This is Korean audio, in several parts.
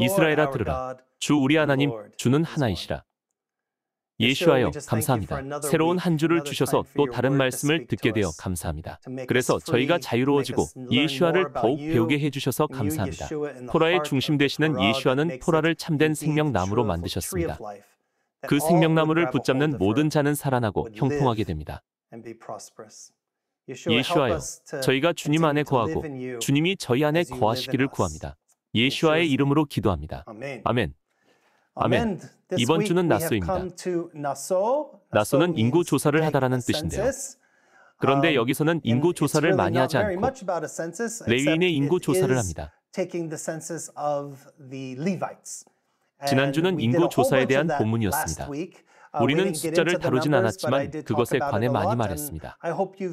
이스라엘아 들으라. 주 우리 하나님 주는 하나이시라. 예수하여 감사합니다. 새로운 한 주를 주셔서 또 다른 말씀을 듣게 되어 감사합니다. 그래서 저희가 자유로워지고 예수아를 더욱 배우게 해주셔서 감사합니다. 토라의 중심 되시는 예수아는 토라를 참된 생명나무로 만드셨습니다. 그 생명나무를 붙잡는 모든 자는 살아나고 형통하게 됩니다. 예수하여 저희가 주님 안에 거하고 주님이 저희 안에 거하시기를 구합니다. 예수아의 이름으로 기도합니다. 아멘. 아멘. 이번 주는 나소입니다. 나소는 인구 조사를 하다라는 뜻인데요. 그런데 여기서는 인구 조사를 많이 하지 않고 레위인의 인구 조사를 합니다. 지난주는 인구 조사에 대한 본문이었습니다. 우리는 숫자를 다루진 않았지만 그것에 관해 많이 말했습니다.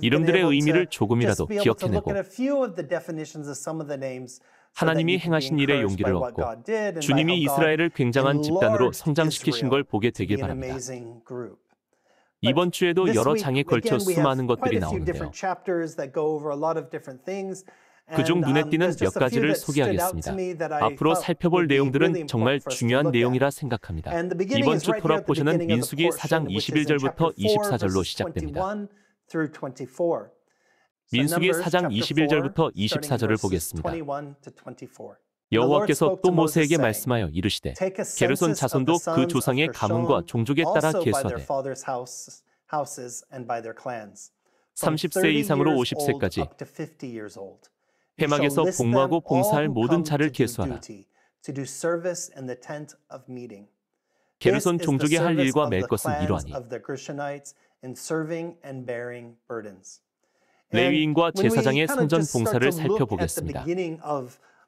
이름들의 의미를 조금이라도 기억해내고 하나님이 행하신 일에 용기를 얻고 주님이 이스라엘을 굉장한 집단으로 성장시키신 걸 보게 되길 바랍니다. 이번 주에도 여러 장에 걸쳐 수많은 것들이 나오는데요. 그중 눈에 띄는 몇 가지를 소개하겠습니다. 앞으로 살펴볼 내용들은 정말 중요한 내용이라 생각합니다. 이번 주 토라 포션은 민수기 4장 21절부터 24절로 시작됩니다. 민수기 4장 21절부터 24절을 보겠습니다. 여호와께서 또 모세에게 말씀하여 이르시되 게르손 자손도 그 조상의 가문과 종족에 따라 계수하되 30세 이상으로 50세까지 회막에서 복무하고 봉사할 모든 자를 계수하라. 게르손 종족이 할 일과 맬 것은 이러하니 레위인과 제사장의 성전 봉사를 살펴보겠습니다.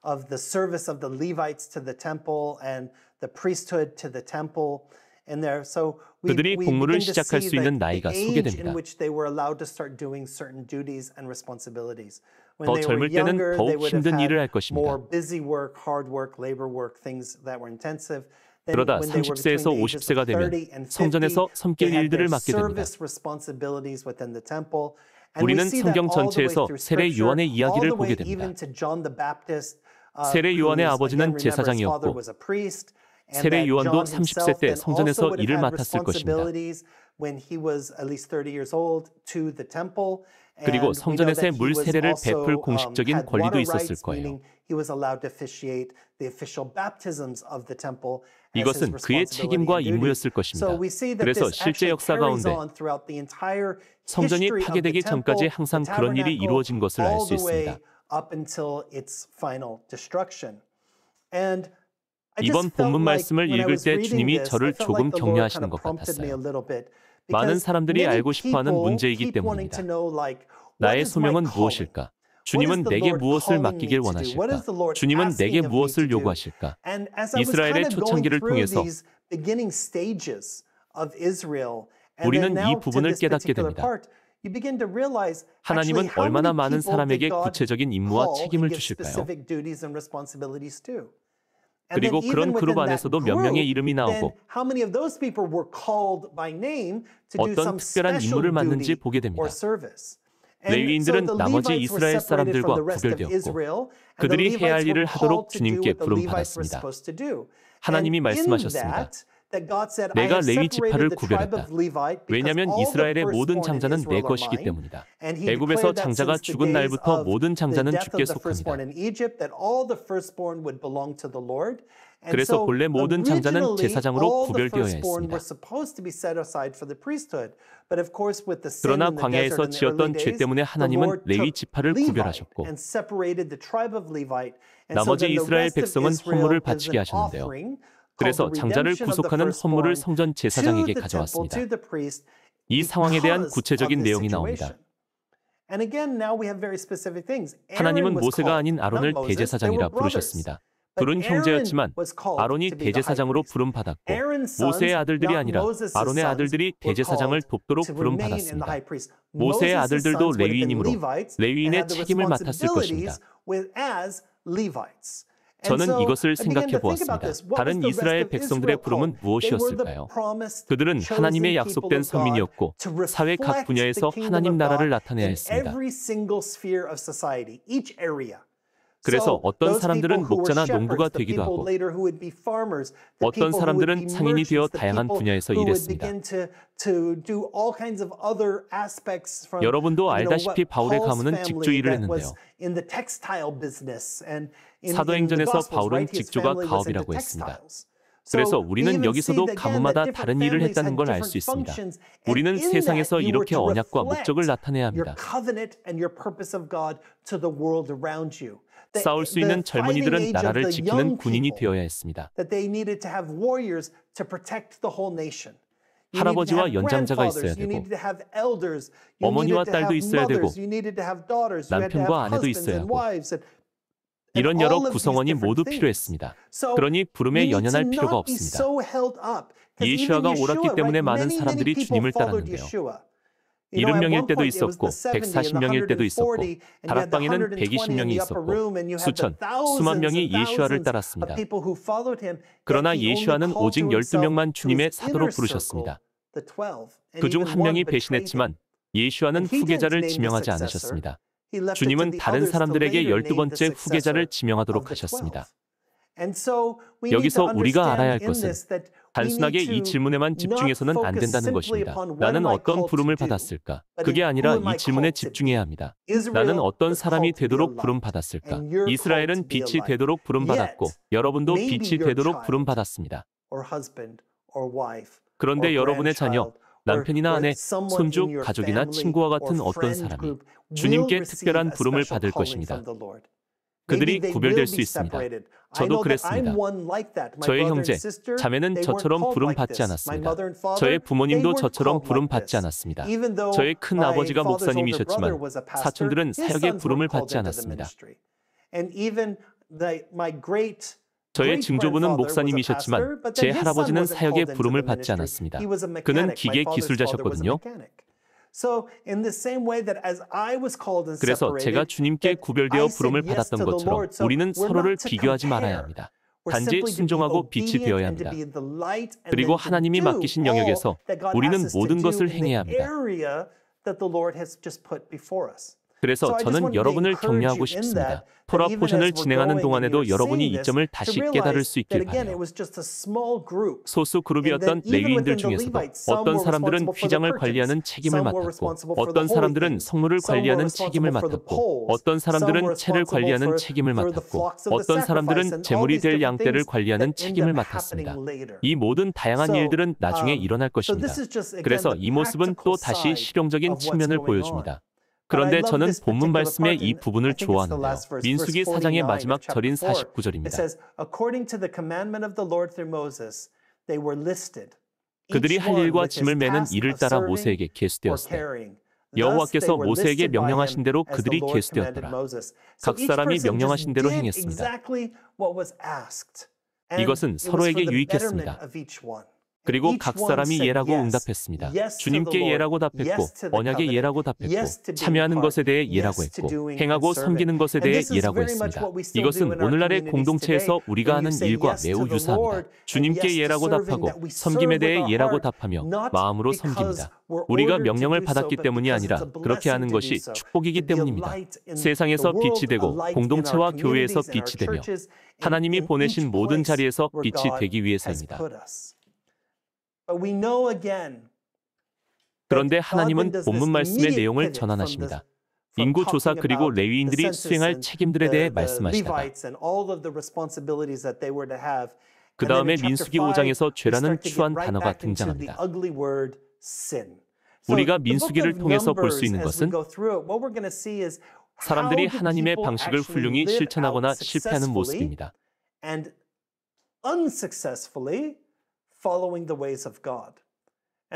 of the service of the Levites to the temple and the priesthood to the temple. And there, so we, 그들이 복무를 to 시작할 수 있는 나이가 소개됩니다. 더 젊을 때는 더욱 힘든 일을 할 것입니다. 그러다 when they were 30세에서 between the ages 50세가 of 되면 30 and 50, 성전에서 섬길 일들을 맡게 됩니다. 우리는 성경 전체에서 세례 요한의 이야기를 보게 됩니다. uh, 세례 요한의 아버지는 제사장이었고 세례 요한도 John 30세 himself 때 성전에서 일을 맡았을 것입니다. Responsibilities when he was at least 30 years old to the temple. 그리고 And we know 성전에서 that he 물 세례를 베풀 um, 공식적인 권리도 있었을 거예요. 이것은 그의 책임과. 임무였을 것입니다. 그래서 실제 역사 가운데 성전이 파괴되기 전까지 항상 그런 일이 이루어진 것을 알 수 있습니다. 이번 본문 말씀을 읽을 때 주님이 저를 조금 격려하시는 것 같았어요. 많은 사람들이 알고 싶어하는 문제이기 때문입니다. 나의 소명은? 무엇일까? 주님은 내게 무엇을 맡기길 원하실까? 주님은 내게 무엇을? 요구하실까? 이스라엘의 초창기를 통해서 우리는 이 부분을 깨닫게 됩니다. 하나님은 얼마나 많은 사람에게 구체적인 임무와 책임을 주실까요? 그리고 그런 그룹 안에서도 몇 명의 이름이 나오고 어떤 특별한 임무를 맡는지 보게 됩니다. 레위인들은 나머지 이스라엘 사람들과 구별되었고 그들이 해야 할 일을 하도록 주님께 what the 부름 Levites were 받았습니다. supposed to do. 하나님이 말씀하셨습니다. That, that God said, I 내가 레위 지파를 the tribe 구별했다. of Levite because 왜냐하면 이스라엘의 모든 장자는 내 것이기. 때문이다. And he 애굽에서 장자가 죽은 날부터 모든 장자는 주께 속합니다. in Egypt that all the firstborn would belong to the Lord. And 그래서 so 본래 모든 장자는 제사장으로 all the 구별되어야 firstborn 했습니다. were supposed to be set aside for the priesthood. But of course with the sin 그러나 광야에서 지었던 죄 때문에 하나님은 Lord 레위 지파를 구별하셨고 and separated the tribe of Levite. And so 나머지 이스라엘 백성은 헌물을 is 바치게 하셨는데요. 그래서 장자를 구속하는 헌물을 firstborn 성전 제사장에게 가져왔습니다. 이 상황에 대한 구체적인 내용이 나옵니다. 하나님은 모세가 아닌 아론을 대제사장이라. 부르셨습니다. 둘은 형제였지만 아론이 대제사장으로. 부름받았고 모세의 아들들이 아니라 아론의 아들들이 대제사장을 돕도록 부름받았습니다. 모세의 아들들도 레위인이므로 레위인의 책임을 맡았을 것입니다. 저는 이것을 생각해 보았습니다. 다른 이스라엘 백성들의 부름은 무엇이었을까요? 그들은 하나님의 약속된 선민이었고 사회 각 분야에서 하나님 나라를 나타내야 했습니다. 그래서 어떤 사람들은 목자나 농부가 되기도 하고 어떤 사람들은 상인이 되어 다양한 분야에서 일했습니다. 여러분도 알다시피 바울의 가문은 직조 일을 했는데요. 사도행전에서 바울은 직조가 가업이라고 했습니다. 그래서 우리는 여기서도 가문마다 다른 일을 했다는 걸 알 수 있습니다. 우리는 세상에서 이렇게 언약과 목적을 나타내야 합니다. 싸울 수 있는 젊은이들은 나라를 지키는 군인이 되어야 했습니다. 할아버지와 연장자가 있어야 되고 어머니와 딸도 있어야 되고 남편과 아내도 있어야 하고 이런 여러 구성원이 모두 필요했습니다. 그러니 부름에 연연할 필요가 없습니다. 예수아가 옳았기 때문에 많은 사람들이 주님을 따랐는데요. 70명일 때도 있었고 140명일 때도 있었고 다락방에는 120명이 있었고 수천, 수만 명이 예수아를 따랐습니다. 그러나 예수아는 오직 12명만 주님의 사도로 부르셨습니다. 그중 한 명이 배신했지만 예수아는 후계자를 지명하지 않으셨습니다. 주님은 다른 사람들에게 12번째 후계자를 지명하도록 하셨습니다. 여기서 우리가 알아야 할 것은 단순하게 이 질문에만 집중해서는 안 된다는 것입니다. 나는 어떤 부름을 받았을까? 그게 아니라 이 질문에 집중해야 합니다. 나는 어떤 사람이 되도록 부름 받았을까? 이스라엘은 빛이 되도록 부름 받았고 여러분도 빛이 되도록 부름 받았습니다. 그런데 여러분의 자녀, 남편이나 아내, 손주, 가족이나 친구와 같은 어떤 사람이 주님께 특별한 부름을 받을 것입니다. 그들이 구별될 수 있습니다. 저도 그랬습니다. 저의 형제, 자매는 저처럼 부름 받지 않았습니다. 저의 부모님도 저처럼 부름 받지 않았습니다. 저의 큰 아버지가 목사님이셨지만 사촌들은 사역의 부름을 받지 않았습니다. 저의 증조부는 목사님이셨지만 제 할아버지는 사역의 부름을 받지 않았습니다. 그는 기계 기술자셨거든요. 그래서 제가 주님께 구별되어 부름을 받았던 것처럼 우리는 서로를 비교하지 말아야 합니다. 단지 순종하고 빛이 되어야 합니다. 그리고 하나님이 맡기신 영역에서 우리는 모든 것을 행해야 합니다. 그래서 저는 여러분을 격려하고 싶습니다. 토라 포션을 진행하는 동안에도 여러분이 이 점을 다시 깨달을 수 있길 바라요. 소수 그룹이었던 레위인들 중에서도 어떤 사람들은 휘장을 관리하는 책임을 맡았고 어떤 사람들은 성물을 관리하는 책임을 맡았고 어떤 사람들은 채를 관리하는 책임을 맡았고 어떤 사람들은 제물이 될 양떼를 관리하는 책임을 맡았습니다. 이 모든 다양한 일들은 나중에 일어날 것입니다. 그래서 이 모습은 또 다시 실용적인 측면을 보여줍니다. 그런데 저는 본문 말씀의 이 부분을 좋아하는데요. 민수기 4장의 마지막 절인 49절입니다. 그들이 할 일과 짐을 매는 일을 따라 모세에게 계수되었을 여호와께서 모세에게 명령하신 대로 그들이 계수되었더라. 각 사람이 명령하신 대로 행했습니다. 이것은 서로에게 유익했습니다. 그리고 각 사람이 예라고 응답했습니다. 주님께 예라고 답했고 언약의 예라고 답했고 참여하는 것에 대해 예라고 했고 행하고 섬기는 것에 대해 예라고 했습니다. 이것은 오늘날의 공동체에서 우리가 하는 일과 매우 유사합니다. 주님께 예라고 답하고 섬김에 대해 예라고 답하며 마음으로 섬깁니다. 우리가 명령을 받았기 때문이 아니라 그렇게 하는 것이 축복이기 때문입니다. 세상에서 빛이 되고 공동체와 교회에서 빛이 되며 하나님이 보내신 모든 자리에서 빛이 되기 위해서입니다. 그런데 하나님은 본문 말씀의 내용을 전환하십니다. 인구 조사 그리고 레위인들이 수행할 책임들에 대해 말씀하시다가 그 다음에 민수기 5장에서 죄라는 추한 단어가 등장합니다. 우리가 민수기를 통해서 볼 수 있는 것은 사람들이 하나님의 방식을 훌륭히 실천하거나 실패하는 모습입니다.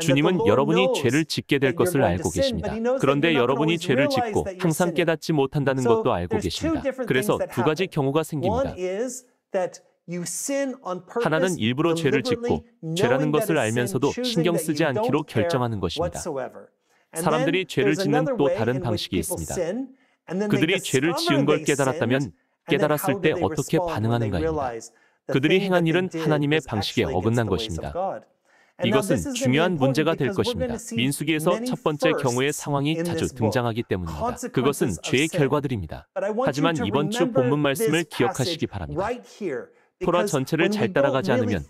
주님은 여러분이 죄를 짓게 될 것을 알고 계십니다. 그런데 여러분이 죄를 짓고 항상 깨닫지 못한다는 것도 알고 계십니다. 그래서 두 가지 경우가 생깁니다. 하나는 일부러 죄를 짓고 죄라는 것을 알면서도 신경 쓰지 않기로 결정하는 것입니다. 사람들이 죄를 짓는 또 다른 방식이 있습니다. 그들이 죄를 지은 걸 깨달았다면 깨달았을 때 어떻게 반응하는가입니다. 그들이 행한 일은 하나님의 방식에 어긋난 것입니다. 이것은 중요한 문제가 될 것입니다. 민수기에서 첫 번째 경우의 상황이 자주 등장하기 때문입니다. 그것은 죄의 결과들입니다. 하지만 이번 주 본문 말씀을 기억하시기 바랍니다. 토라 전체를 잘 따라가지 않으면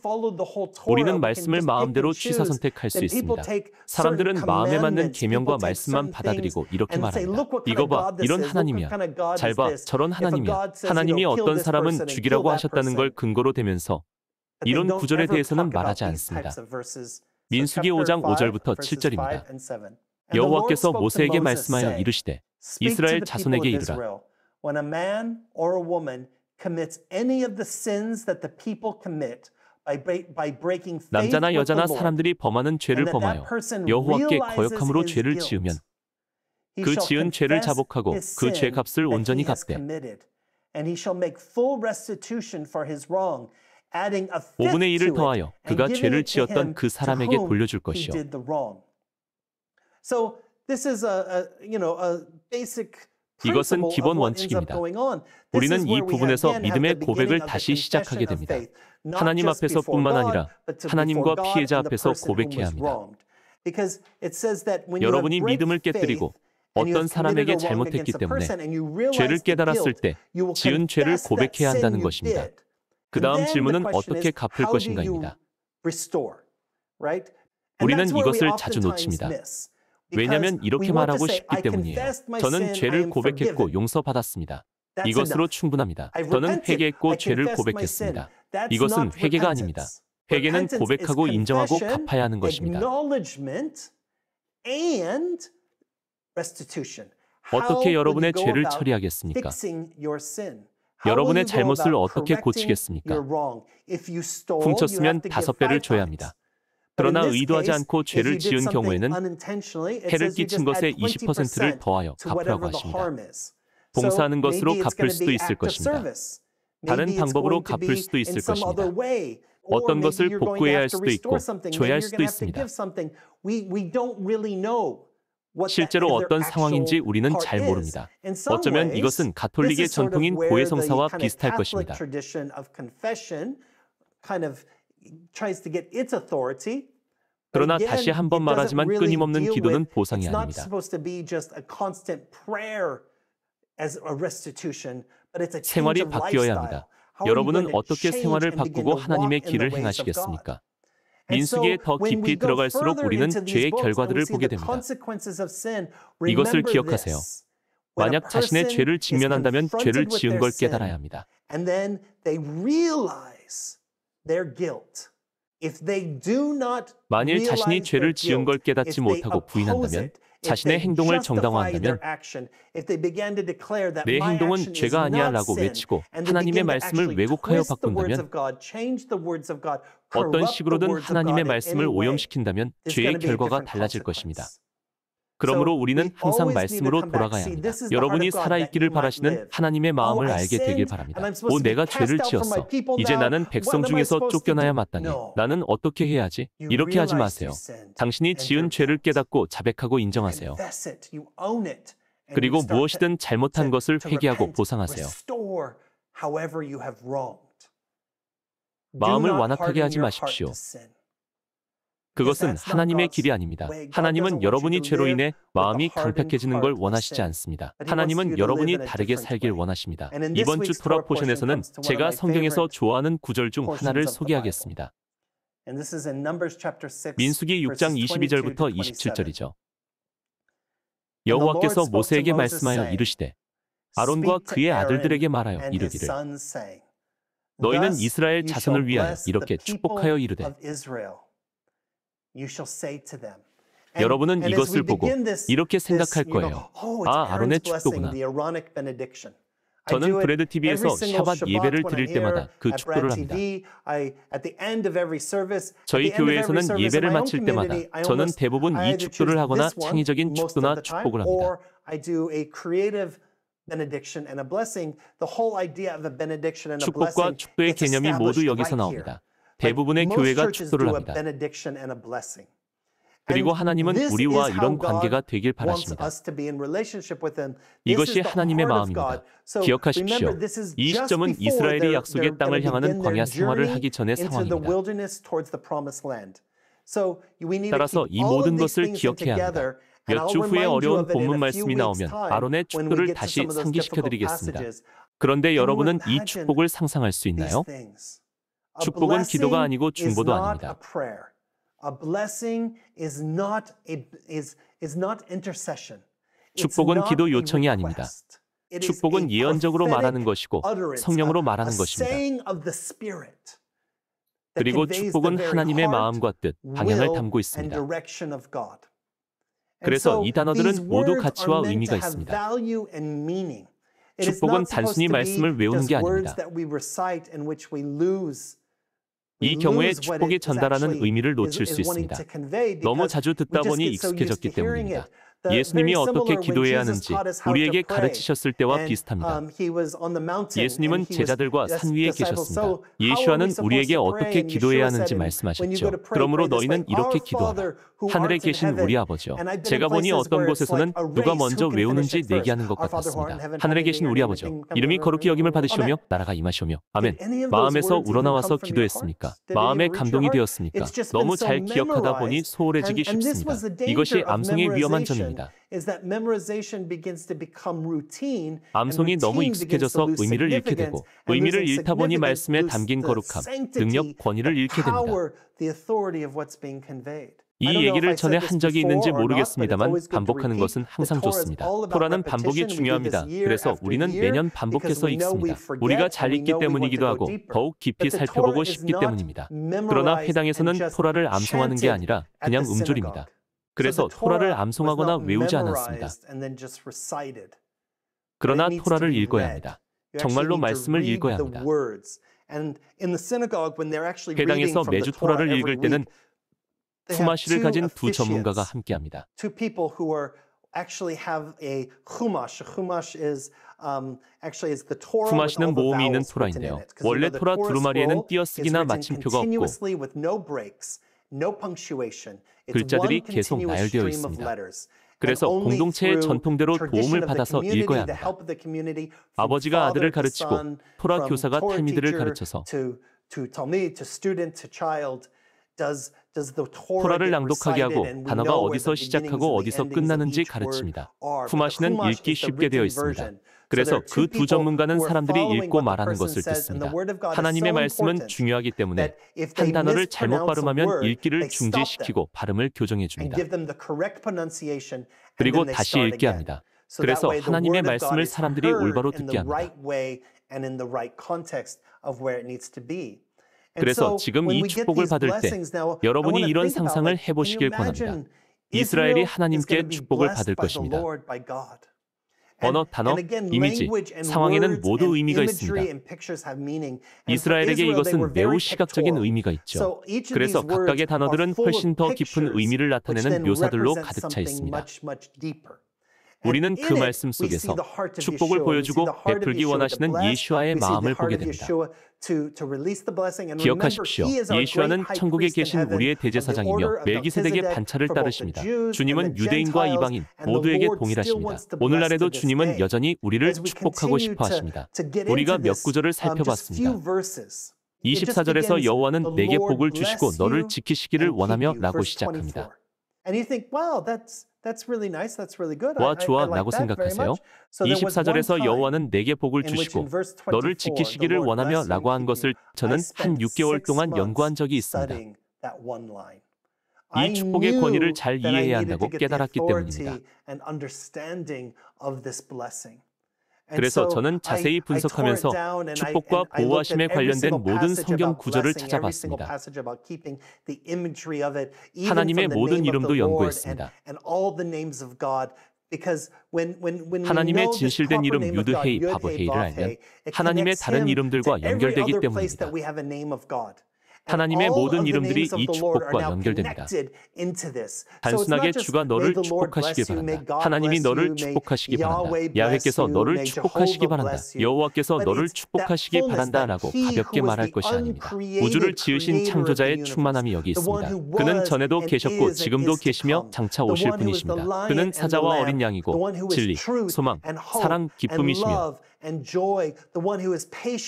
우리는 말씀을 마음대로 취사 선택할 수 있습니다. 사람들은 마음에 맞는 계명과 말씀만 받아들이고 이렇게 말합니다. 이거 봐, 이런 하나님이야. 잘 봐, 저런 하나님이야. 하나님이 어떤 사람은 죽이라고 하셨다는 걸 근거로 대면서 이런 구절에 대해서는 말하지 않습니다. 민수기 5장 5절부터 7절입니다. 여호와께서 모세에게 말씀하여 이르시되 이스라엘 자손에게 이르라 Commits any of the sins that the people commit by, by breaking faith 남자나 여자나 사람들이 범하는 죄를 범하여 여호와께 거역함으로 죄를 지으면 그 지은 죄를 자복하고 그 죄 값을 that 온전히 갚되 committed, and he shall make full restitution for his wrong, adding a fifth 5분의 1을 to it, 더하여 그가 죄를 지었던 그 사람에게 돌려줄 것이요. So this is a, a you know a basic 이것은 기본 원칙입니다. 우리는 이 부분에서 믿음의 고백을 다시 시작하게 됩니다. 하나님 앞에서뿐만 아니라 하나님과 피해자 앞에서 고백해야 합니다. 여러분이 믿음을 깨뜨리고 어떤 사람에게 잘못했기 때문에 죄를 깨달았을 때 지은 죄를 고백해야 한다는 것입니다. 그 다음 질문은 어떻게 갚을 것인가입니다. 우리는 이것을 자주 놓칩니다. 왜냐하면 Because 이렇게 말하고 싶기 때문이에요. 저는 죄를 고백했고. 용서받았습니다. 이것으로. 충분합니다. 저는. 회개했고 죄를. 고백했습니다. 이것은 회개가 아닙니다. 회개는 고백하고 인정하고 갚아야 하는 것입니다. 어떻게 여러분의 죄를 처리하겠습니까? 여러분의 잘못을 어떻게 고치겠습니까? 훔쳤으면 다섯 배를 줘야. 합니다. 그러나 의도하지 않고 죄를 지은 경우에는 해를 끼친 것의 add 20%를 20% 더하여 갚으라고 하십니다. 봉사하는 것으로 갚을 수도 있을 것입니다. 다른 방법으로 갚을 수도 있을 것입니다. 어떤 것을 복구해야 할 수도 있고. 줘야 할 수도 있습니다. 실제로 어떤 상황인지 우리는 잘. 모릅니다. 어쩌면 이것은 가톨릭의 전통인 고해성사와 비슷할 것입니다. 그러나 다시 한 번 말하지만 끊임없는 기도는 보상이 아닙니다. 생활이 바뀌어야. 합니다. 여러분은 어떻게 생활을 바꾸고 하나님의 길을? 행하시겠습니까? 민수기에 더 깊이 들어갈수록 우리는 죄의 결과들을 보게 됩니다. 이것을 기억하세요. 만약 자신의 죄를 직면한다면 죄를 지은 걸 깨달아야 합니다. 만일 자신이 죄를 지은 걸 깨닫지 못하고 부인한다면 자신의 행동을 정당화한다면 action, if they began to declare that 내 행동은 죄가 아니야 라고 sin, 외치고 하나님의 말씀을 왜곡하여 twist the words 바꾼다면 of God, change the words of God, 어떤 식으로든 하나님의 말씀을 오염시킨다면 죄의 결과가 달라질 것입니다. 그러므로 우리는 항상 말씀으로. 돌아가야 합니다. 여러분이 살아있기를 바라시는. 하나님의 Oh, 마음을 알게 되길 바랍니다. 오, 내가 죄를 지었어. 이제. 나는 백성 중에서 쫓겨나야? 마땅해. 나는 어떻게 해야지? 이렇게 하지 마세요. 당신이 지은 죄를 깨닫고 자백하고 인정하세요. 그리고 무엇이든 잘못한 것을 회개하고 보상하세요. 마음을 완악하게 하지 마십시오. 그것은 하나님의 길이 아닙니다. 하나님은 여러분이 죄로 인해 마음이 강팍해지는 걸 원하시지 않습니다. 하나님은 여러분이 다르게 살길 원하십니다. 이번 주 토라 포션에서는 제가 성경에서 좋아하는 구절 중 하나를 소개하겠습니다. And this is in Numbers chapter 6, 민수기 6장 verses 22절부터 22 to 27. 27절이죠. 여호와께서 모세에게 말씀하여 이르시되 아론과 그의 아들들에게 말하여 이르기를 너희는 이스라엘 자손을 위하여 이렇게 축복하여 이르되 of Israel. You shall say to them. And- 여러분은 이것을 보고 이렇게 생각할 거예요. "Oh, 아, 아론의 Aaron's blessing, 축도구나. the Aaronic benediction." I 저는 브레드 TV에서 샤밧 예배를 드릴 때마다 그 축도를 합니다. 저희 교회에서는 예배를 마칠 때마다 저는 대부분 이 축도를 하거나 창의적인 축도나 축복을 합니다. 축복과 축도의 개념이 모두 여기서 나옵니다. 대부분의 교회가 축도를 합니다. 그리고 하나님은 우리와 이런 관계가 되길 바라십니다. 이것이 하나님의 마음입니다. 기억하십시오. 이 시점은 이스라엘이 약속의 땅을 향하는 광야 생활을 하기 전의 상황입니다. 따라서 이 모든 것을 기억해야. 합니다. 몇 주 후에 어려운 본문 말씀이 나오면 아론의 to 다시 some of those 상기시켜 difficult 드리겠습니다. passages. 그런데 여러분은 이 축복을 상상할 수 있나요? 축복은 기도가 아니고 is 중보도 not 아닙니다. a prayer. A blessing is not a is is not intercession. It's 축복은 기도 a 요청이 아닙니다. request. It is 축복은 a 예언적으로 말하는 것이고 성령으로 a- 말하는 것입니다. saying of the Spirit that 그리고 축복은 하나님의 마음과 뜻, 방향을 담고 and 있습니다. direction of God. And 그래서 이 단어들은 모두 가치와 의미가 있습니다. value and meaning. It is 축복은 단순히 말씀을 외우는 게 아닙니다. 이 경우에 축복이 전달하는 의미를 놓칠 수 있습니다. 너무 자주 듣다 보니 익숙해졌기 때문입니다. 예수님이 어떻게 기도해야 하는지 우리에게 가르치셨을 때와 비슷합니다. 예수님은 제자들과 산 위에 계셨습니다. 예수와는 우리에게 어떻게 기도해야 하는지 말씀하셨죠. 그러므로 너희는 이렇게 기도하라. 하늘에 계신 우리 아버지요. 제가 보니 어떤 곳에서는 누가 먼저 외우는지 내기하는 것 같았습니다. 하늘에 계신 우리 아버지요. 이름이 거룩히 여김을 받으시오며 나라가 임하시오며 아멘. 마음에서 우러나와서 기도했습니까? 마음에 감동이 되었습니까? 너무 잘 기억하다 보니 소홀해지기 쉽습니다. 이것이 암송의 위험한 점입니다. 암송이 너무 익숙해져서 의미를 잃게 되고 의미를 잃다 보니 말씀에 담긴 거룩함, 능력, 권위를 잃게 됩니다. 이 얘기를 전에 한 적이 있는지 모르겠습니다만 반복하는 것은 항상 좋습니다. 토라는 반복이 중요합니다. 그래서 우리는 매년 반복해서 읽습니다. 우리가 잘 읽기 때문이기도 하고 더욱 깊이 살펴보고 싶기 때문입니다. 그러나 회당에서는 토라를 암송하는 게 아니라 그냥 음졸입니다. 그래서 토라를 암송하거나 외우지 않았습니다. 그러나 토라를 읽어야 합니다. 정말로 말씀을 읽어야 합니다. 회당에서 매주 토라를 읽을 때는 후마시를 가진 두 전문가가 함께합니다. 후마시는 모음이 있는 토라인데요. 원래 토라 두루마리에는 띄어쓰기나 마침표가 없고 글자들이 계속 나열되어 있습니다. 그래서 공동체의 전통대로 도움을 받아서 읽어야 합니다. 아버지가 아들을 가르치고 토라 교사가 탈미들을 가르쳐서 토라를 낭독하게 하고 단어가 어디서 시작하고 어디서 끝나는지 가르칩니다. 후마시는 읽기 쉽게 되어 있습니다. 그래서 그 두 전문가는 사람들이 읽고 말하는 것을 듣습니다. 하나님의 말씀은 중요하기 때문에 한 단어를 잘못 발음하면 읽기를 중지시키고 발음을 교정해 줍니다. 그리고 다시 읽게 합니다. 그래서 하나님의 말씀을 사람들이 올바로 듣게 합니다. 그래서 지금 이 축복을 받을 때 여러분이 이런 상상을 해보시길 권합니다. 이스라엘이 하나님께 축복을 받을 것입니다. 언어, 단어, 이미지, 상황에는 모두 의미가 있습니다. 이스라엘에게 이것은 매우 시각적인 의미가 있죠. 그래서 각각의 단어들은 훨씬 더 깊은 의미를 나타내는 묘사들로 가득 차 있습니다. 우리는 그 말씀 속에서 축복을 보여주고 베풀기 원하시는 예수와의 마음을 보게 됩니다. 기억하십시오. 예수와는 천국에 계신 우리의 대제사장이며 멜기세덱의 반차를 따르십니다. 주님은 유대인과 이방인 모두에게 동일하십니다. 오늘날에도 주님은 여전히 우리를 축복하고 싶어 하십니다. 우리가 몇 구절을 살펴봤습니다. 24절에서 여호와는 내게 복을 주시고 너를 지키시기를 원하며 라고 시작합니다. 와 좋아. 라고 생각하세요? 24절에서 여호와는 내게 복을 주시고 너를 지키시기를 원하며 라고 한 것을 저는 한 6개월 동안 연구한 적이 있습니다. 이 축복의 권위를 잘 이해해야 한다고 깨달았기 때문입니다. 그래서 저는 자세히 분석하면서 축복과 보호하심에 관련된 모든 성경 구절을 찾아봤습니다. 하나님의 모든 이름도 연구했습니다. 하나님의 진실된 이름 유드헤이 바브헤이를 알면 하나님의 다른 이름들과 연결되기 때문입니다. 하나님의 모든 이름들이 이 축복과 연결됩니다. 단순하게 주가 너를 축복하시기 바란다. 하나님이 너를 축복하시기 바란다. 야훼께서 너를 축복하시기 바란다. 여호와께서 너를 축복하시기 바란다라고 가볍게 말할 것이 아닙니다. 우주를 지으신 창조자의 충만함이 여기 있습니다. 그는 전에도 계셨고 지금도 계시며 장차 오실 분이십니다. 그는 사자와 어린 양이고 진리, 소망, 사랑, 기쁨이시며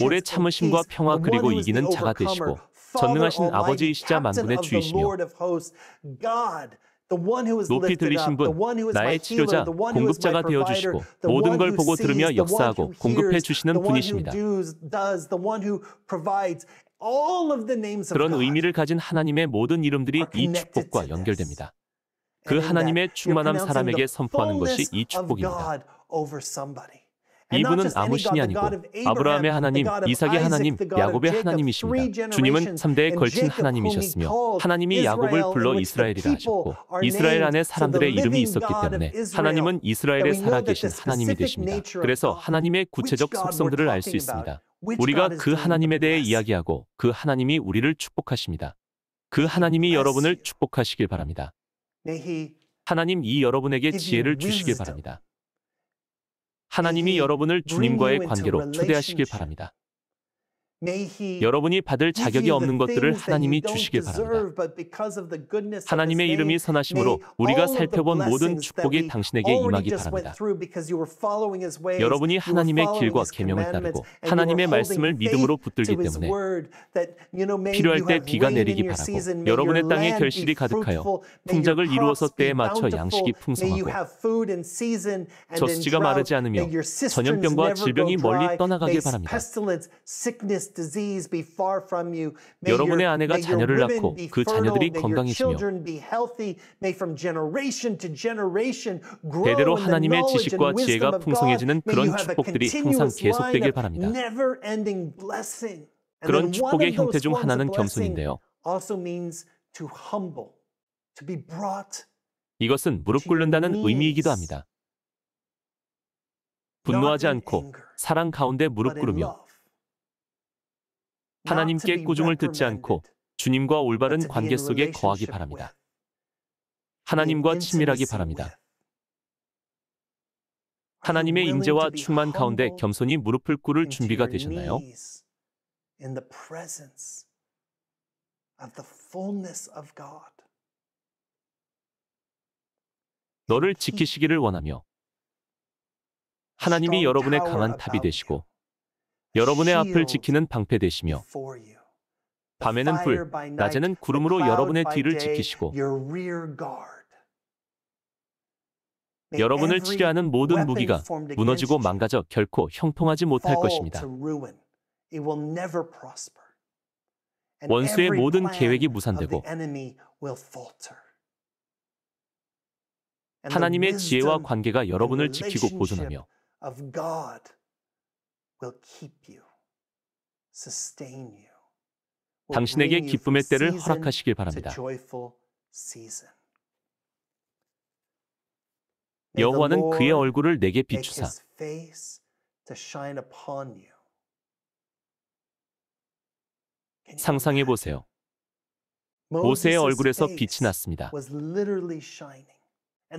오래 참으심과 평화 그리고 이기는 자가 되시고 전능하신 아버지이시자 만군의 주이시며 높이 들리신 분, 나의 치료자, 공급자가 되어 주시고 모든 걸 보고 들으며 역사하고 공급해 주시는 분이십니다. 그런 의미를 가진 하나님의 모든 이름들이 이 축복과 연결됩니다. 그 하나님의 충만함 사람에게 선포하는 것이 이 축복입니다. 이분은 아무 신이 아니고 아브라함의 하나님, 이삭의 하나님, 야곱의 하나님이십니다. 주님은 3대에 걸친 하나님이셨으며 하나님이 야곱을 불러 이스라엘이라 하셨고 이스라엘 안에 사람들의 이름이 있었기 때문에 하나님은 이스라엘에 살아계신 하나님이 되십니다. 그래서 하나님의 구체적 속성들을 알 수 있습니다. 우리가 그 하나님에 대해 이야기하고 그 하나님이 우리를 축복하십니다. 그 하나님이 여러분을 축복하시길 바랍니다. 하나님 이 여러분에게 지혜를 주시길 바랍니다. 하나님이 여러분을 주님과의 관계로 초대하시길 바랍니다. 여러분이 받을 자격이 없는 것들을 하나님이 주시길 바랍니다. 하나님의 이름이 선하심으로 우리가 살펴본 모든 축복이 당신에게 임하기 바랍니다. 여러분이 하나님의 길과 계명을 따르고 하나님의 말씀을 믿음으로 붙들기 때문에 필요할 때 비가 내리기 바라고 여러분의 땅에 결실이 가득하여 풍작을 이루어서 때에 맞춰 양식이 풍성하고 저수지가 마르지 않으며 전염병과 질병이 멀리 떠나가길 바랍니다. 여러분의 아내가 자녀를 낳고 그 자녀들이 건강해지며 대대로 하나님의 지식과 지혜가 풍성해지는 그런 축복들이 항상 계속되길 바랍니다. 그런 축복의 형태 중 하나는 겸손인데요. 이것은 무릎 꿇는다는 의미이기도 합니다. 분노하지 않고 사랑 가운데 무릎 꿇으며 하나님께 꾸중을 듣지 않고 주님과 올바른 관계 속에 거하기 바랍니다. 하나님과 친밀하기 바랍니다. 하나님의 임재와 충만 가운데 겸손히 무릎을 꿇을 준비가 되셨나요? 너를 지키시기를 원하며 하나님이 여러분의 강한 탑이 되시고 여러분의 앞을 지키는 방패 되시며 밤에는 불, 낮에는 구름으로 여러분의 뒤를 지키시고 여러분을 치려 하는 모든 무기가 무너지고 망가져 결코 형통하지 못할 것입니다. 원수의 모든 계획이 무산되고 하나님의 지혜와 관계가 여러분을 지키고 보존하며 당신에게 기쁨의 때를 허락하시길 바랍니다. 여호와는 그의 얼굴을 내게 비추사 상상해 보세요. 모세의 얼굴에서 빛이 났습니다.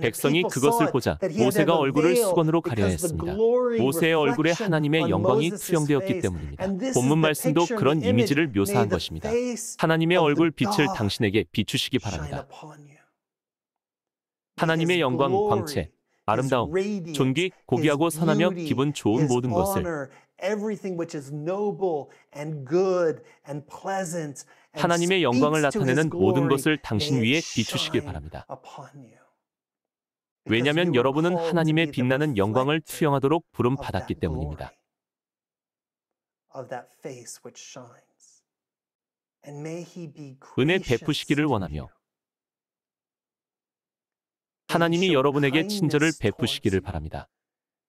백성이 그것을 보자 모세가 얼굴을 수건으로 가려 했습니다. 모세의 얼굴에 하나님의 영광이 투영되었기 때문입니다. 본문 말씀도 그런 이미지를 묘사한 것입니다. 하나님의 얼굴 빛을 당신에게 비추시기 바랍니다. 하나님의 영광, 광채, 아름다움, 존귀, 고귀하고 선하며 기분 좋은 모든 것을 하나님의 영광을 나타내는 모든 것을 당신 위에 비추시길 바랍니다. 왜냐하면 여러분은 하나님의 빛나는 영광을 투영하도록 부름 받았기 때문입니다. 은혜 베푸시기를 원하며 하나님이 여러분에게 친절을 베푸시기를 바랍니다.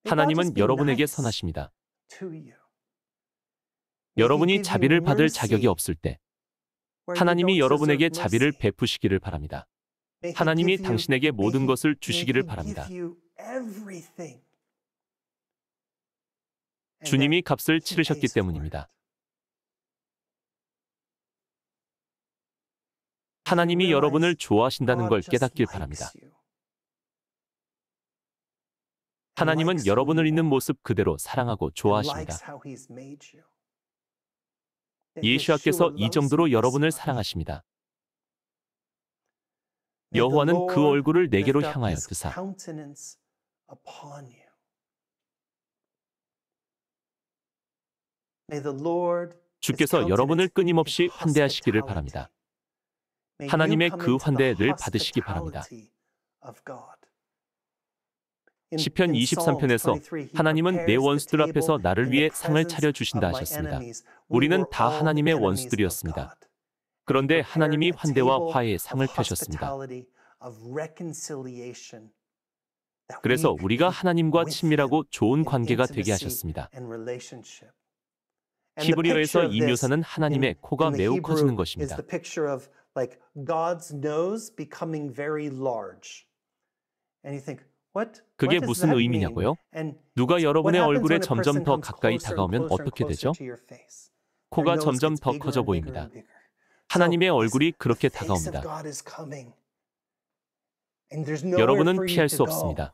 하나님은 여러분에게 선하십니다. 여러분이 자비를 받을 자격이 없을 때 하나님이 여러분에게 자비를 베푸시기를 바랍니다. 하나님이 당신에게 모든 것을 주시기를 바랍니다. 주님이 값을 치르셨기 때문입니다. 하나님이 여러분을 좋아하신다는 걸 깨닫길 바랍니다. 하나님은 여러분을 있는 모습 그대로 사랑하고 좋아하십니다. 예수와께서 이 정도로 여러분을 사랑하십니다. 여호와는 그 얼굴을 내게로 향하여 드사 주께서 여러분을 끊임없이 환대하시기를 바랍니다. 하나님의 그 환대 를 받으시기 바랍니다. 시편 23편에서 하나님은 내 원수들 앞에서 나를 위해 상을 차려 주신다 하셨습니다. 우리는 다 하나님의 원수들이었습니다. 그런데 하나님이 환대와 화해의 상을 펴셨습니다. 그래서 우리가 하나님과 친밀하고 좋은 관계가 되게 하셨습니다. 히브리어에서 이 묘사는 하나님의 코가 매우 커지는 것입니다. 그게 무슨 의미냐고요? 누가 여러분의 얼굴에 점점 더 가까이 다가오면 어떻게 되죠? 코가 점점 더 커져 보입니다. 하나님의 얼굴이 그렇게 다가옵니다. 여러분은 피할 수 없습니다.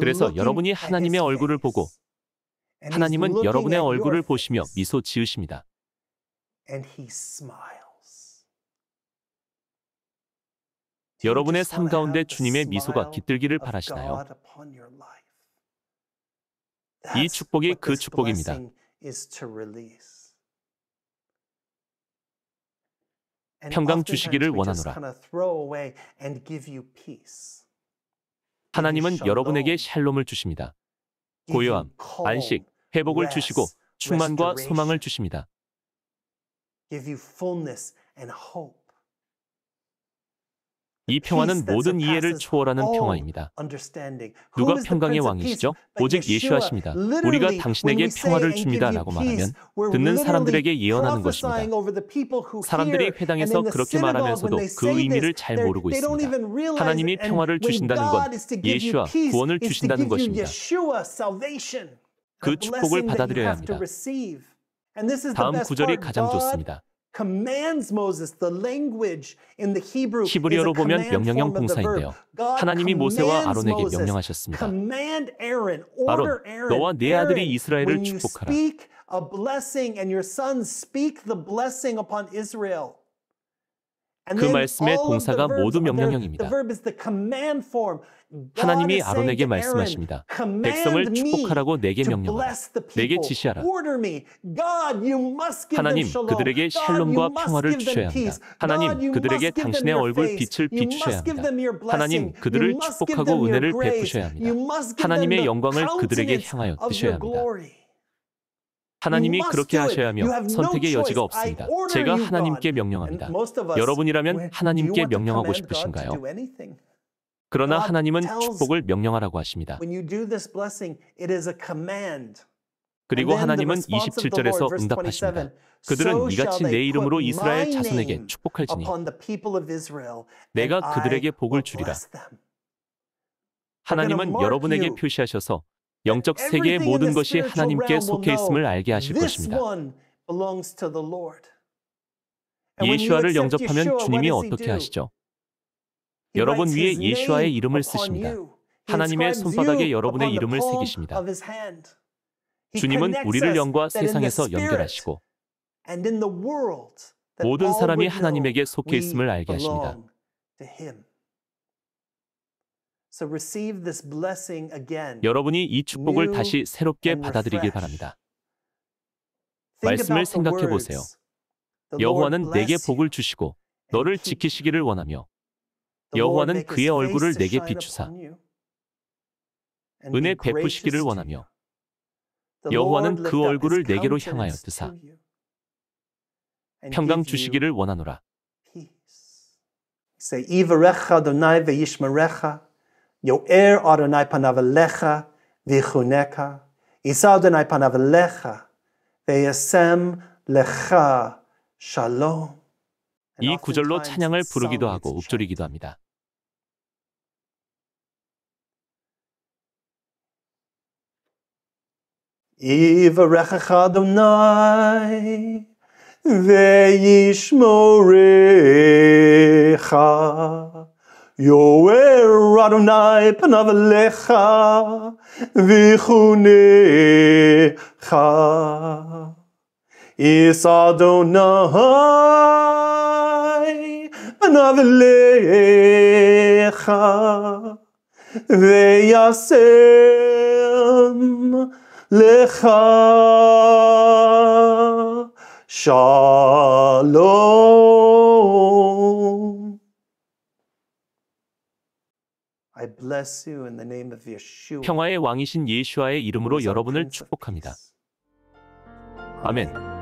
그래서 여러분이 하나님의 얼굴을 보고 하나님은 여러분의 얼굴을 보시며 미소 지으십니다. 여러분의 삶 가운데 주님의 미소가 깃들기를 바라시나요? 이 축복이 그 축복입니다. 평강 주시기를 원하노라. 하나님은 여러분에게 샬롬을 주십니다. 고요함, 안식, 회복을 주시고 충만과 소망을 주십니다. 이 평화는 모든 이해를 초월하는 평화입니다. 누가 평강의 왕이시죠? 오직 예수하십니다. 우리가 당신에게 평화를 줍니다 라고 말하면 듣는 사람들에게 예언하는 것입니다. 사람들이 회당에서 그렇게 말하면서도 그 의미를 잘 모르고 있습니다. 하나님이 평화를 주신다는 건 예수와 구원을 주신다는 것입니다. 그 축복을 받아들여야 합니다. 다음 구절이 가장 좋습니다. 히브리어로 보면 명령형 동사인데요. 하나님이 모세와 아론에게 명령하셨습니다. 아론, 너와 네 아들이 이스라엘을 축복하라. 그 말씀의 동사가 모두 명령형입니다. 하나님이 아론에게 말씀하십니다. 백성을 축복하라고 내게 명령하라. 내게 지시하라. 하나님, 그들에게 샬롬과 평화를 주셔야 합니다. 하나님, 그들에게 당신의 얼굴 빛을 비추셔야 합니다. 하나님, 그들을 축복하고 은혜를 베푸셔야 합니다. 하나님의 영광을 그들에게 향하여 드셔야 합니다. 하나님이 그렇게 하셔야 하며 선택의 여지가 없습니다. 제가 하나님께 명령합니다. 여러분이라면 하나님께 명령하고 싶으신가요? 그러나 하나님은 축복을 명령하라고 하십니다. 그리고 하나님은 27절에서 응답하십니다. 그들은 이같이 내 이름으로 이스라엘 자손에게 축복할지니 내가 그들에게 복을 주리라. 하나님은 여러분에게 표시하셔서 영적 세계의 모든 것이 하나님께 속해 있음을 알게 하실 것입니다. 예수아를 영접하면 주님이 어떻게 하시죠? 여러분 위에 예수아의 이름을 쓰십니다. 하나님의 손바닥에 여러분의 이름을 새기십니다. 주님은 우리를 영과 세상에서 연결하시고 모든 사람이 하나님에게 속해 있음을 알게 하십니다. 여러분이 이 축복을 다시 새롭게 받아들이길 바랍니다. 말씀을 생각해 보세요. 여호와는 내게 복을 주시고 너를 지키시기를 원하며 여호와는 그의 얼굴을 내게 비추사 은혜 베푸시기를 원하며 여호와는 그 얼굴을 내게로 향하여 뜨사 평강 주시기를 원하노라. Say, Ivarecha Adonai ve'yishmerecha, Yo'er Adonai panav elecha v'yichuneka, Yisa Adonai panav elecha, ve'yasem lecha shalom. 이 구절로 찬양을 부르기도 하고 읊조리기도 합니다. יברכך אדוני וישמורך. יואר אדוני פניו אליך ויחונך. איס אדוני day, another lecha, veyasem lecha. I bless you in the name of 평화의 왕이신 예수와의 이름으로 여러분을 축복합니다. 아멘.